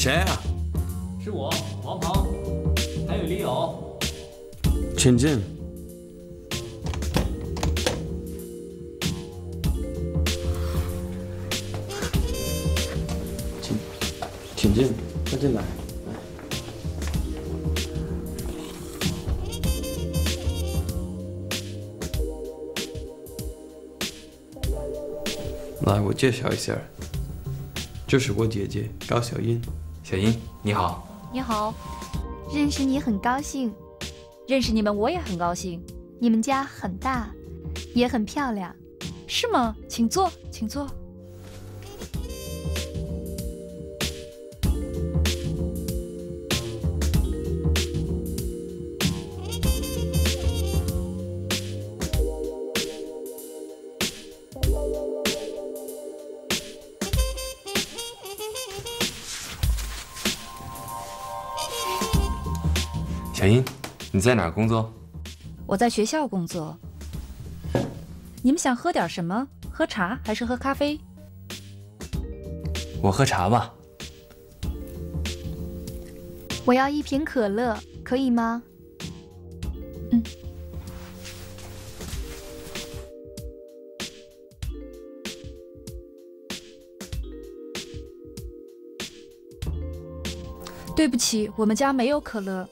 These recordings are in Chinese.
谁啊？是我王鹏。还有李勇请进。请请进。快进来。来我介绍一下这是我姐姐高小英。小英，你好。你好，认识你很高兴。认识你们我也很高兴。你们家很大，也很漂亮，是吗？请坐，请坐。小英，你在哪儿工作？我在学校工作。你们想喝点什么？喝茶还是喝咖啡？我喝茶吧。我要一瓶可乐，可以吗？嗯。对不起，我们家没有可乐。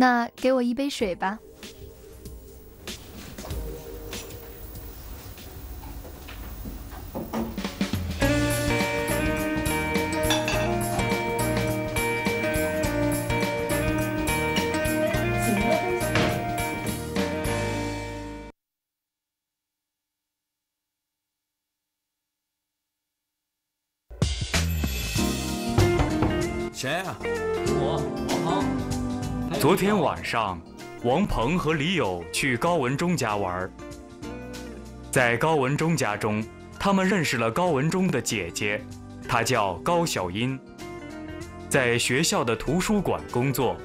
那给我一杯水吧。谁啊？昨天晚上，王鹏和李友去高文忠家玩。在高文忠家中，他们认识了高文忠的姐姐，她叫高小英，在学校的图书馆工作。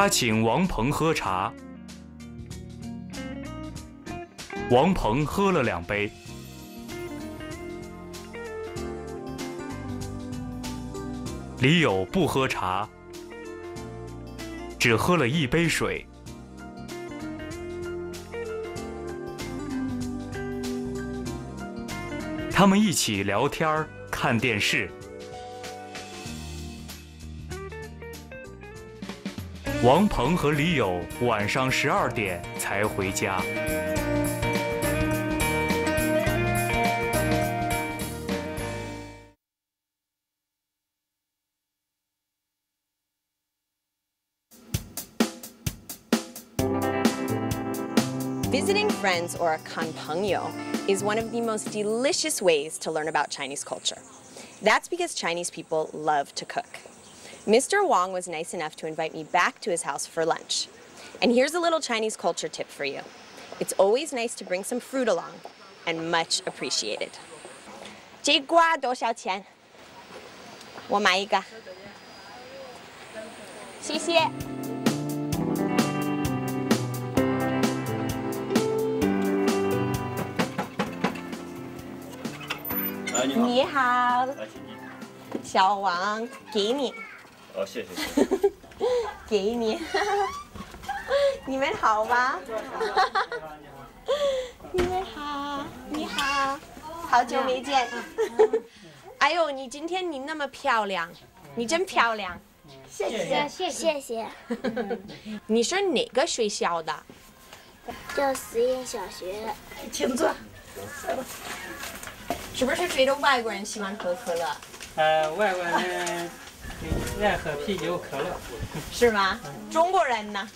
他请王鹏喝茶，王鹏喝了两杯，李友不喝茶，只喝了一杯水。他们一起聊天看电视。王鹏和李友晚上十二点才回家。Visiting friends or a kanpengyo is one of the most delicious ways to learn about Chinese culture. That's because Chinese people love to cook. Mr. Wong was nice enough to invite me back to his house for lunch. And here's a little Chinese culture tip for you. It's always nice to bring some fruit along, and much appreciated. 这瓜多少钱？我买一个。谢谢。你好，小王，给你。 哦，谢谢。给你，你们好吗？你们好，你好，好久没见。哎呦，你今天你那么漂亮，你真漂亮。谢谢谢谢谢。你是哪个学校的？叫实验小学。请坐。是不是觉得外国人喜欢喝可乐？呃，外国人。爱喝啤酒、可乐，是吗？中国人呢？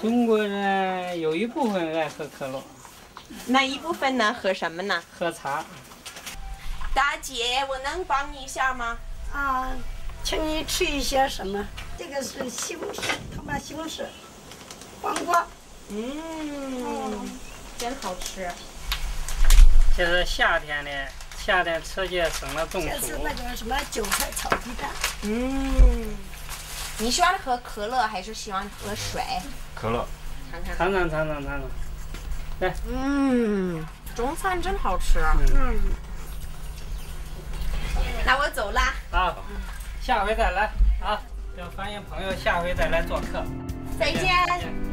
中国人有一部分爱喝可乐，那一部分呢？喝什么呢？喝茶。大姐，我能帮你一下吗？啊，请你吃一些什么？这个是西红柿，他妈西红柿，黄瓜。嗯，真好吃。现在夏天呢。夏天吃些省了中暑。这是那个什么韭菜炒鸡蛋。嗯，你喜欢喝可乐还是喜欢喝水？可乐。尝尝。尝尝尝尝来。嗯，中餐真好吃。嗯。那我走啦。啊，下回再来啊！要欢迎朋友下回再来做客。再见。